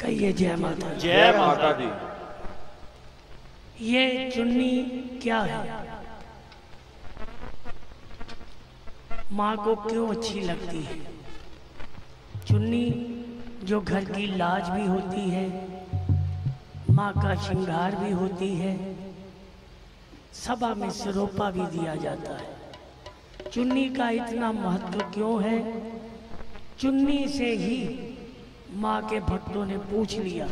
कहिए जय माता जय माता दी। ये चुन्नी क्या है? माँ को क्यों अच्छी लगती है? चुन्नी जो घर की लाज भी होती है माँ का श्रृंगार भी होती है सभा में सिरोपा भी दिया जाता है। चुन्नी का इतना महत्व क्यों है? चुन्नी से ही माँ के भक्तों ने पूछ लिया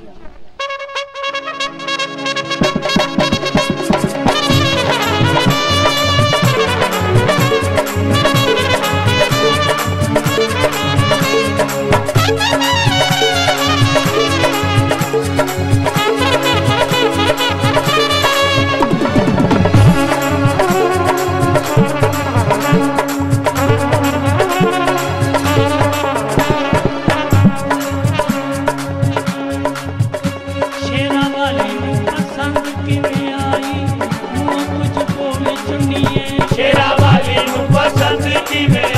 Baby.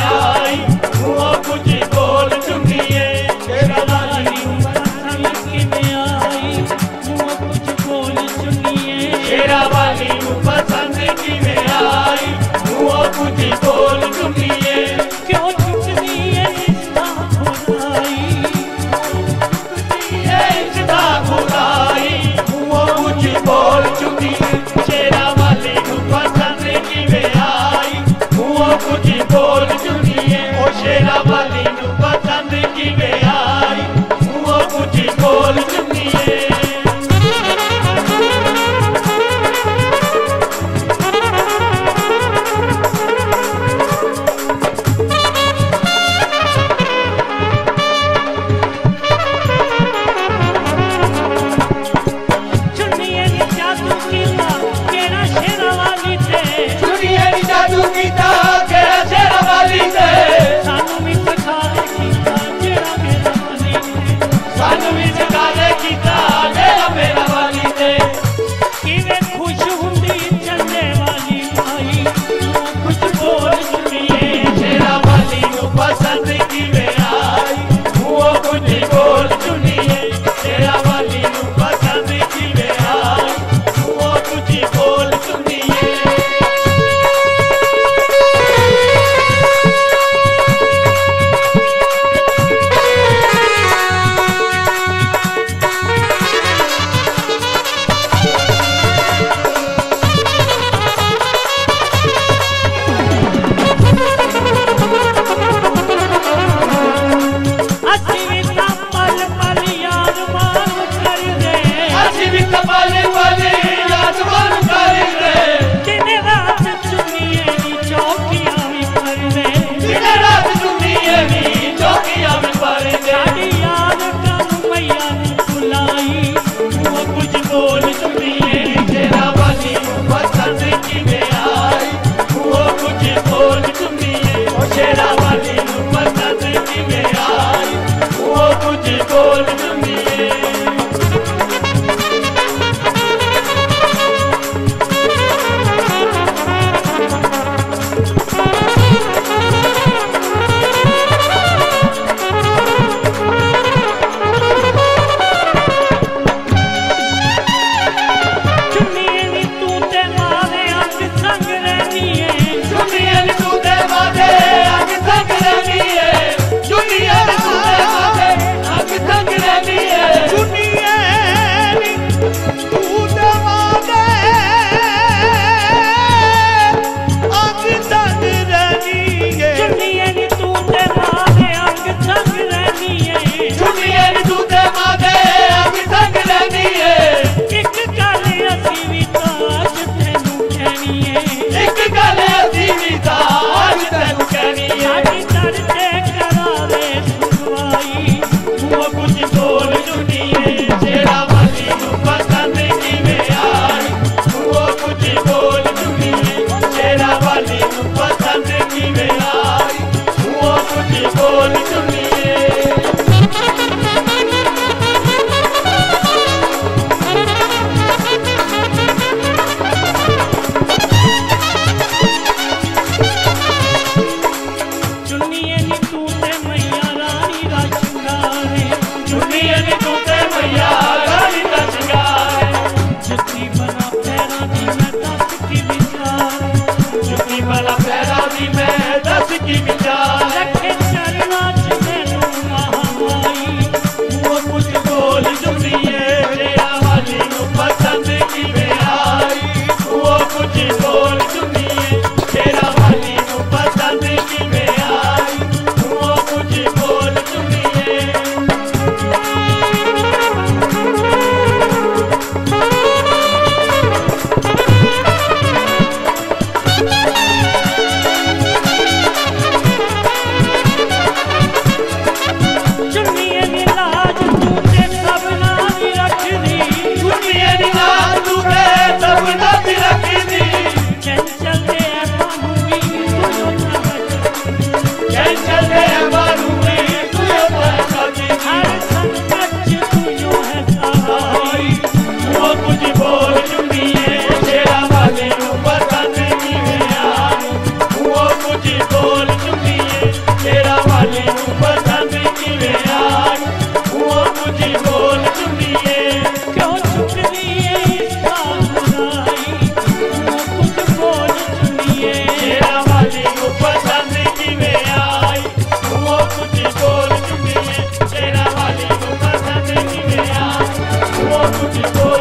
ti kó.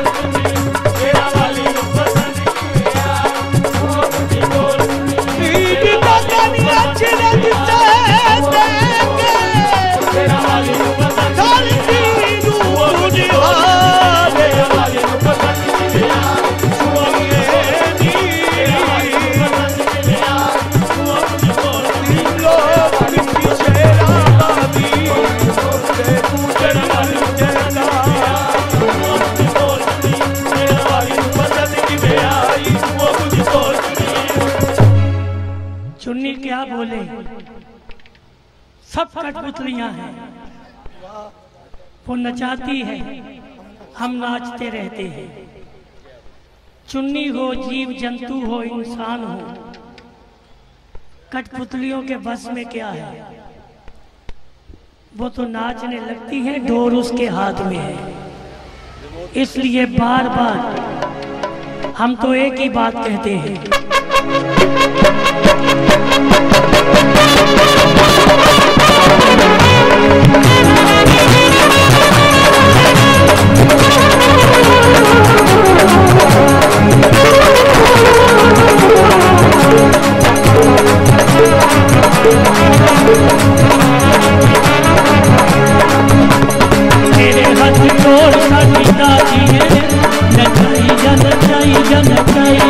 क्या बोले? सब कठपुतलियाँ हैं। वो नचाती है। हम नाचते रहते हैं। चुन्नी हो, जीव जंतु हो, इंसान हो, कठपुतलियों के बस में क्या है? वो तो नाचने लगती है डोर उसके हाथ में है। इसलिए बार बार हम तो एक ही बात कहते हैं। तेरे हाथ छोड़ सा पिताजी है जीवन कया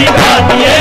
दिखा दिए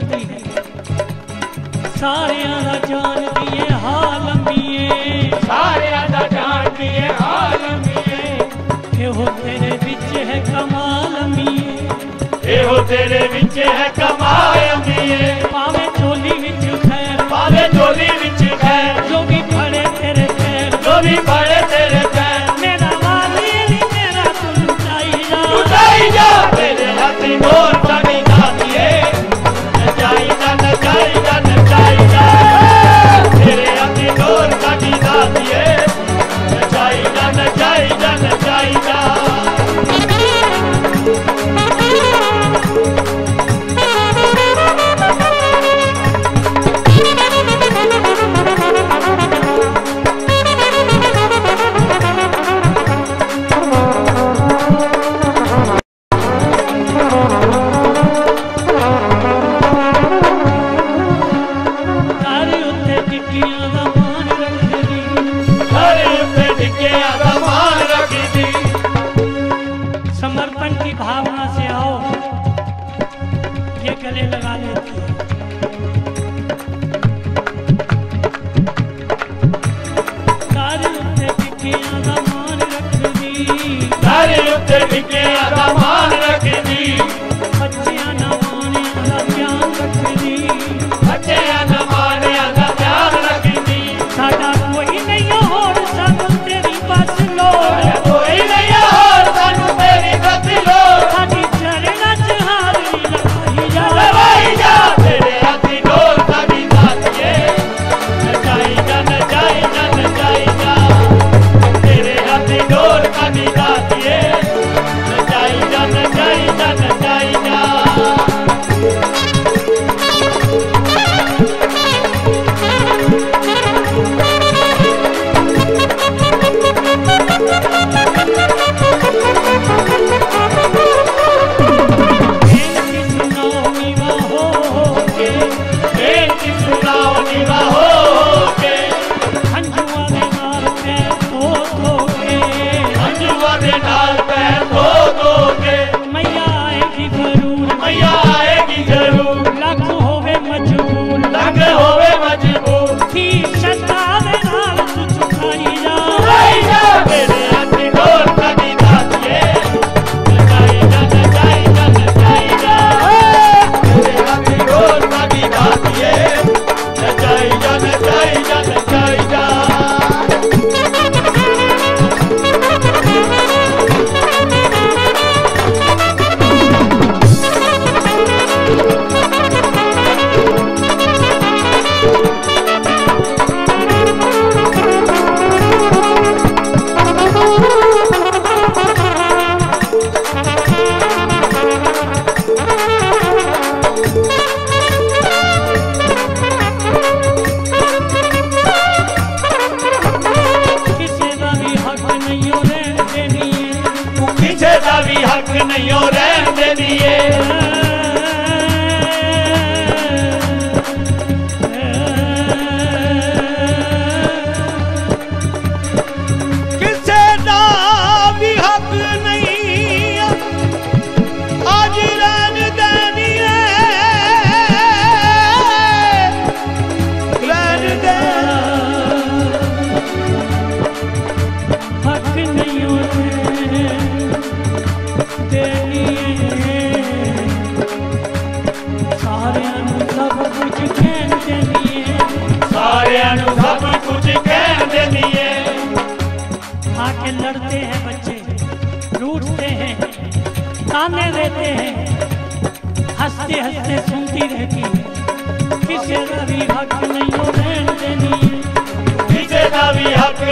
ਦਿੱਤੀ। ਸਾਰਿਆਂ ਦਾ ਜਾਣਦੀ ਏ ਹਾਲਮੀਏ ਸਾਰਿਆਂ ਦਾ ਜਾਣਦੀ ਏ ਹਾਲਮੀਏ ਇਹੋ ਤੇਰੇ ਵਿੱਚ ਹੈ ਕਮਾਲਮੀਏ ਇਹੋ ਤੇਰੇ ਵਿੱਚ ਹੈ ਕਮਾਲਮੀਏ ਪਾਵੇਂ ਝੋਲੀ ਵਿੱਚ ਖੈਰ। ਪਾਵੇਂ ਝੋਲੀ ਵਿੱਚ ਖੈਰ। ਜੋ ਵੀ ਫੜੇ ਤੇਰੇ ਪੈਰ। ਜੋ ਵੀ ਫੜੇ ਤੇਰੇ ਮੋਰ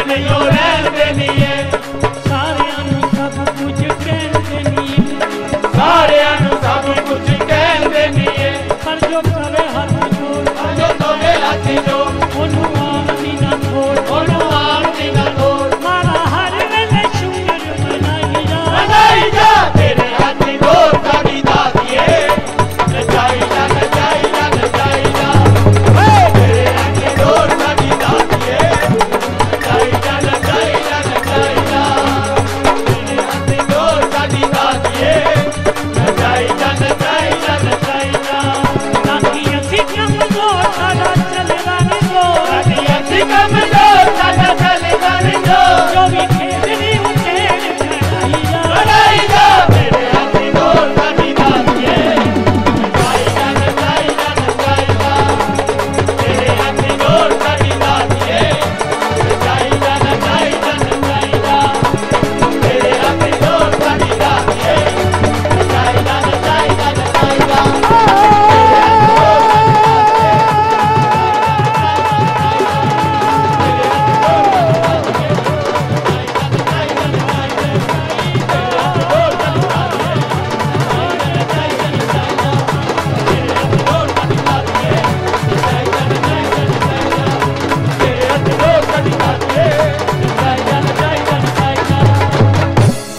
llorar de mi